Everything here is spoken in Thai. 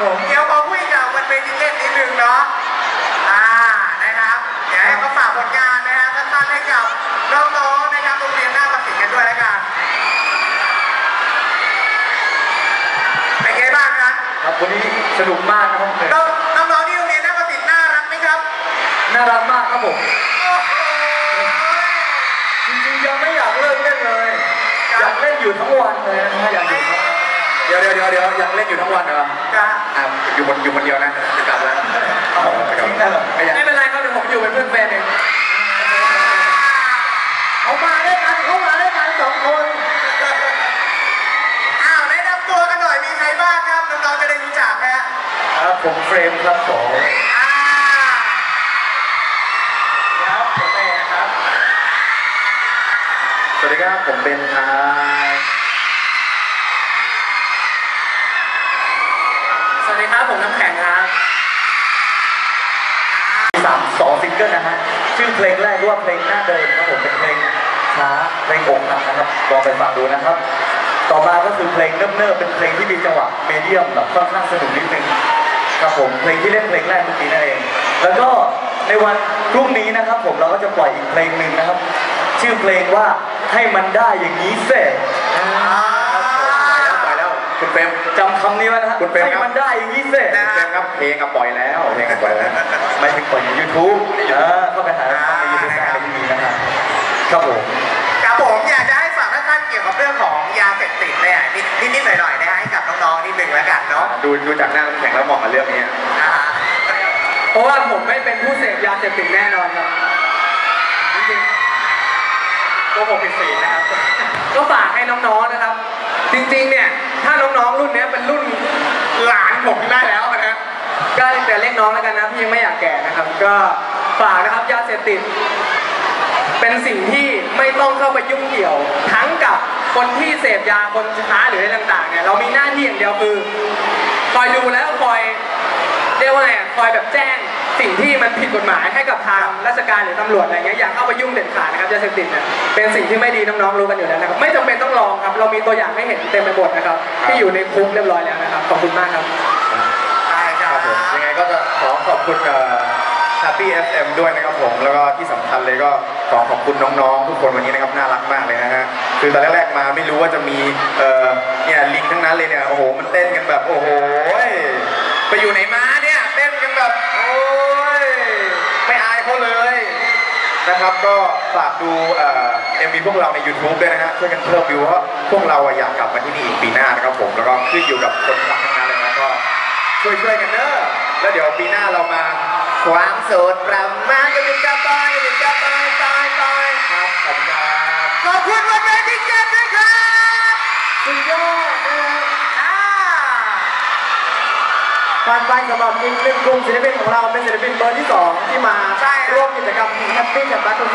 ผมเดี๋ยวขอคุยกับบนเวทีเล่นนิดนึงเนาะ อ่า นะครับเดี๋ยวให้เขาฝากผลงานนะฮะสั้นๆให้กับน้องๆนะครับโรงเรียนหน้าประสิทธิ์กันด้วยแล้วกันเป็นไงบ้างครับครับวันนี้สนุกมากนะครับผมน้องน้องๆที่โรงเรียนหน้าประสิทธิ์น่ารักไหมครับ น่ารักมากครับผม โอ้โหจริงๆยังไม่อยากเลิกเล่นเลย อยากเล่นอยู่ทั้งวันเลยนะอยากอยู่ทั้งวัน เดี๋ยวเดี๋ยวเดี๋ยวเดี๋ยวอยากเล่นอยู่ทั้งวันเหรอครับอะอยู่คนอยู่คนเดียวนะจะกลับแล้วเอาจริงนะเหรอไม่อยากไม่เป็นไรครับเดี๋ยวผมอยู่เป็นเพื่อนแฟนเองเอามาด้วยกันเขามาด้วยกันสองคนอ้าวแนะนำตัวกันหน่อยมีใครบ้างครับน้องๆจะได้รู้จักฮะครับผมเฟรมครับผมอ่าครับผมแม่ครับ สวัสดีครับผมเป็นครับ สวัสดีครับผมน้ำแข็งครับสามสอ งเกิลนะฮะชื่อเพลงแรกว่าเพลงหน้าเดินครับผมเป็นเพลงช้าเพลงอกหักนะครับลองไปฟังดูนะครับ ต่อมาก็คือเพลงเนิ่มเนิบเป็นเพลงที่มีจังหวะเมเดียมแบบค่อนข้างสนุกนิดนึงครับผมเพลงที่เล่นเพลงแรกเมื่อกี้นั่นเอง แล้วก็ในวันพรุ่งนี้นะครับ ผมเราก็จะปล่อยอีกเพลงหนึ่งนะครับ ชื่อเพลงว่าให้มันได้อย่างนี้เสร็จ คุณเฟรม จำคำนี้ไว้นะฮะคุณเปรมครับให้มันได้อย่างนี้เสร็จคุณเฟรมครับเพลงกับปล่อยแล้วเพลงกับปล่อยแล้ว ไม่ถึงปล่อยในยูทูบเออเข้าไปหาฟังในยูทูบได้ที่นี่นะครับครับผม ครับผมอยากจะให้ฝากท่านๆเกี่ยวกับเรื่องของยาเสพติดเนี่ยนิดนิดๆหน่อยๆนะฮะให้กับน้องๆนิดหนึ่งแล้วกันเนาะดูดูจากหน้าน้ำแข็งแล้วเหมาะกับเรื่องนี้ อ่า เพราะว่าผมไม่เป็นผู้เสพยาเสพติดแน่นอนครับจริง ๆตัวผมเป็นสีนะครับ ก็ฝากให้น้องๆนะครับ จริงๆเนี่ยถ้าน้องๆรุ่นเนี้ยเป็นรุ่นหลานผมได้แล้วนะก็แต่เรียกน้องแล้วกันนะพี่ยังไม่อยากแก่นะครับ ก็ฝากนะครับยาเสพติดเป็นสิ่งที่ไม่ต้องเข้าไปยุ่งเกี่ยว ทั้งกับคนที่เสพยาคนค้าหรืออะไรต่างๆเนี่ยเรามีหน้าที่อย่างเดียวคือคอยดูแล้วคอยเรียกว่าไงอะคอยแบบแจ้ง สิ่งที่มันผิดกฎหมายให้กับทางราชการหรือตำรวจอะไรเงี้ยอย่าเข้าไปยุ่งเด็ดขาดนะครับยาเสพติดเนี่ยเป็นสิ่งที่ไม่ดีน้องๆรู้กันอยู่แล้วนะครับไม่จำเป็นต้องลองครับเรามีตัวอย่างให้เห็นเต็มไปหมดนะครับที่อยู่ในคุกเรียบร้อยแล้วนะครับขอบคุณมากครับใช่ครับบผมยังไงก็จะขอขอบคุณเอ่อ Happy FM ด้วยนะครับผมแล้วก็ที่สำคัญเลยก็ขอขอบคุณน้องๆ ทุกคนวันนี้นะครับน่ารักมากเลยนะฮะคือตอนแรกๆมาไม่รู้ว่าจะมีเอ่อเนี่ยลิงทั้งนั้นเลยเนี่ยโอ้โหมันเต้นกันแบบโอ้โหไปอยู่ไหนมาเนี่ยเต้นกันแบบโอ้ยไม่อายเขาเลย นะครับก็ฝากดูเอ่อ MV พวกเราใน YouTube ด้วยนะฮะช่วยกันเพิ่มวิวเพราะพวกเราอะอยากกลับมาที่นี่อีกปีหน้านะครับผมแล้วก็ขึ้นอยู่กับคนฟังทั้งนั้นเลยนะก็ช่วยช่วยๆกันเนอะแล้วเดี๋ยวปีหน้าเรามาความโสดประมาณกันเป็นกาบอยกันเป็นกาบอยบอยบอยครับขอบคุณขอบคุณวันเวทีเกมด้วยครับสุดยอดนะครับ อ่า ผ่านไปสำหรับอีกหนึ่งกลุ่มศิลปินของเราเป็นศิลปินเบอร์ที่2ที่มาร่วมกิจกรรมแฮปปี้กับบัตร